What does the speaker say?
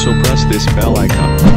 Also press this bell icon.